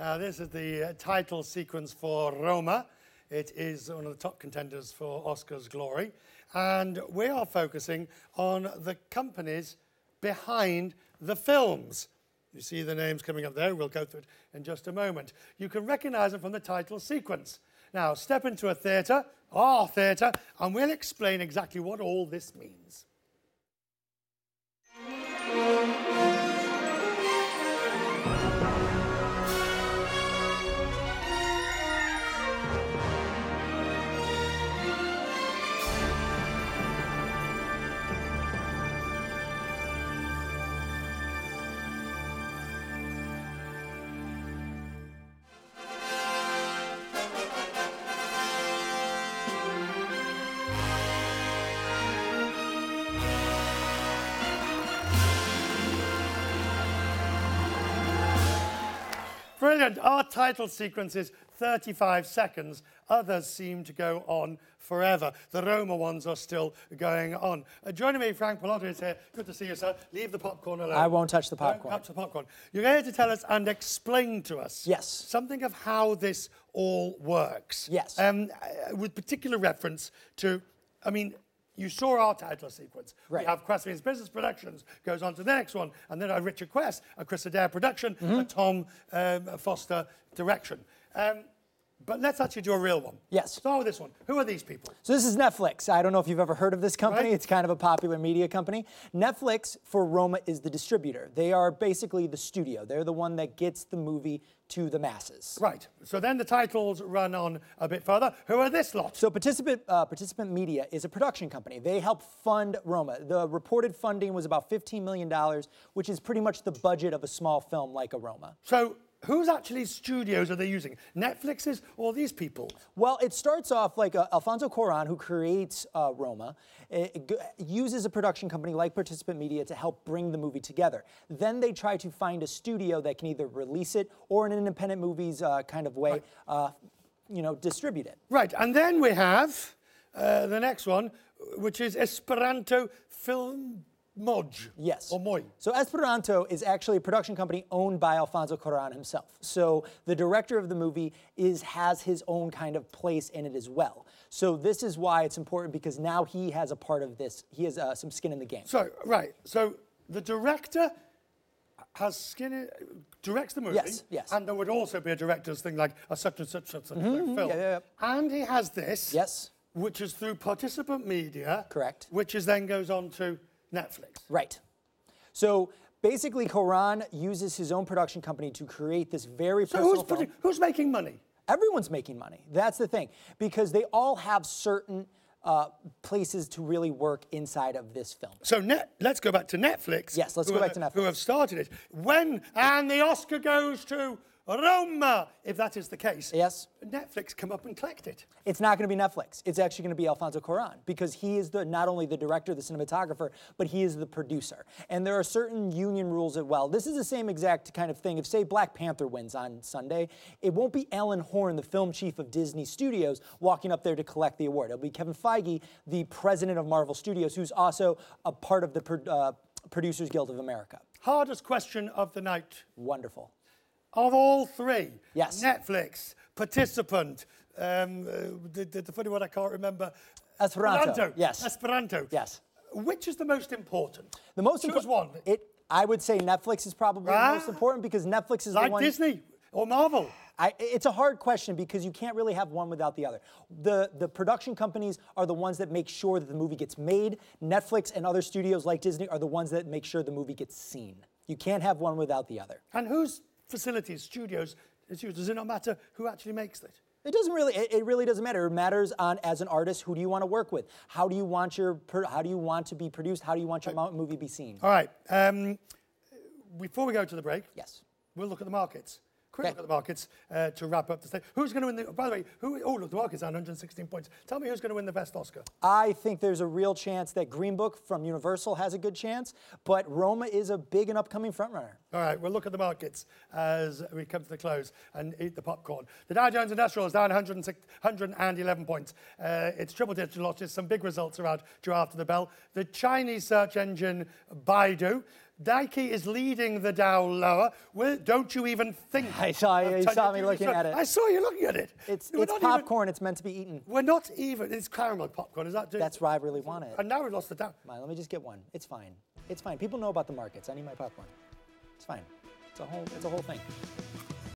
Now, this is the uh, title sequence for Roma. It is one of the top contenders for Oscar's glory. And we are focusing on the companies behind the films. You see the names coming up there. We'll go through it in just a moment. You can recognize them from the title sequence. Now, step into a theatre, our theatre, and we'll explain exactly what all this means. Brilliant. Our title sequence is 35 seconds. Others seem to go on forever. The Roma ones are still going on. Uh, joining me, Frank Pallotta is here. Good to see you, sir. Leave the popcorn alone. I won't touch the Don't popcorn. touch the popcorn. You're here to tell us and explain to us Yes. something of how this all works. Yes. Um, uh, with particular reference to, I mean, you saw our title sequence. Right. We have Quest Means Business Productions, goes on to the next one, and then a Richard Quest, a Chris Adair production, Mm-hmm. a Tom um, Foster direction. Um, but let's actually do a real one. Yes. Start with this one. Who are these people? So this is Netflix. I don't know if you've ever heard of this company. Right. It's kind of a popular media company. Netflix for Roma is the distributor. They are basically the studio. They're the one that gets the movie to the masses. Right. So then the titles run on a bit further. Who are this lot? So Participant uh, Participant Media is a production company. They help fund Roma. The reported funding was about $15 million, which is pretty much the budget of a small film like a Roma. So whose actually studios are they using? Netflix's or these people? Well, it starts off like uh, Alfonso Cuarón, who creates uh, Roma, uh, g- uses a production company like Participant Media to help bring the movie together. Then they try to find a studio that can either release it or, in an independent movies uh, kind of way, uh, you know, distribute it. Right, and then we have uh, the next one, which is Esperanto Film Moj. Yes. Or Moy. So Esperanto is actually a production company owned by Alfonso Cuarón himself. So the director of the movie is has his own kind of place in it as well. So this is why it's important because now he has a part of this. He has uh, some skin in the game. So, right, so the director has skin in, directs the movie. Yes, yes. And there would also be a director's thing like a such and such and such film. yeah, yeah, yeah. And he has this. Yes. Which is through participant media. Correct. Which is then goes on to Netflix. Right. So basically, Cuarón uses his own production company to create this very So personal who's, film. putting, who's making money? Everyone's making money. That's the thing, because they all have certain uh, places to really work inside of this film. So net, let's go back to Netflix. Yes, let's who go back to Netflix. Who have started it. When, and the Oscar goes to Roma, if that is the case. Yes. Netflix come up and collect it. It's not going to be Netflix. It's actually going to be Alfonso Cuarón because he is the not only the director, the cinematographer, but he is the producer. And there are certain union rules as well. This is the same exact kind of thing. If say Black Panther wins on Sunday, it won't be Alan Horn, the film chief of Disney Studios, walking up there to collect the award. It'll be Kevin Feige, the president of Marvel Studios, who's also a part of the uh, Producers Guild of America. Hardest question of the night. Wonderful. Of all three, Yes. Netflix, participant, um, uh, the, the, the funny one I can't remember. Esperanto, yes. Esperanto. Yes. Which is the most important? The most important. One. It, I would say Netflix is probably Ah. the most important because Netflix is the Like one. Disney or Marvel. I, it's a hard question because you can't really have one without the other. The the production companies are the ones that make sure that the movie gets made. Netflix and other studios like Disney are the ones that make sure the movie gets seen. You can't have one without the other. And whose facilities, studios? Does it not matter who actually makes it? It doesn't really. It, really doesn't matter. It matters on as an artist. Who do you want to work with? How do you want your? How do you want to be produced? How do you want your mo- movie be seen? All right. Um, before we go to the break, Yes. we'll look at the markets. Quick look at the markets uh, to wrap up the stage. Who's going to win the? By the way, who? Oh, look, the market's down 116 points. Tell me who's going to win the best Oscar. I think there's a real chance that Green Book from Universal has a good chance, but Roma is a big and upcoming frontrunner. All right, we'll look at the markets as we come to the close and eat the popcorn. The Dow Jones Industrial is down 106 111 points. Uh, it's triple digit losses, some big results around due after the bell. The Chinese search engine Baidu Nike is leading the Dow lower. Well, don't you even think? I saw you- you saw me looking at it. I saw you looking at it. It's, it's not even- popcorn. It's meant to be eaten. we're not even. It's caramel popcorn. Is that? That's why I really want it. And now we've lost the Dow. On, let me just get one. It's fine. It's fine. People know about the markets. I need my popcorn. It's fine. It's a whole. It's a whole thing.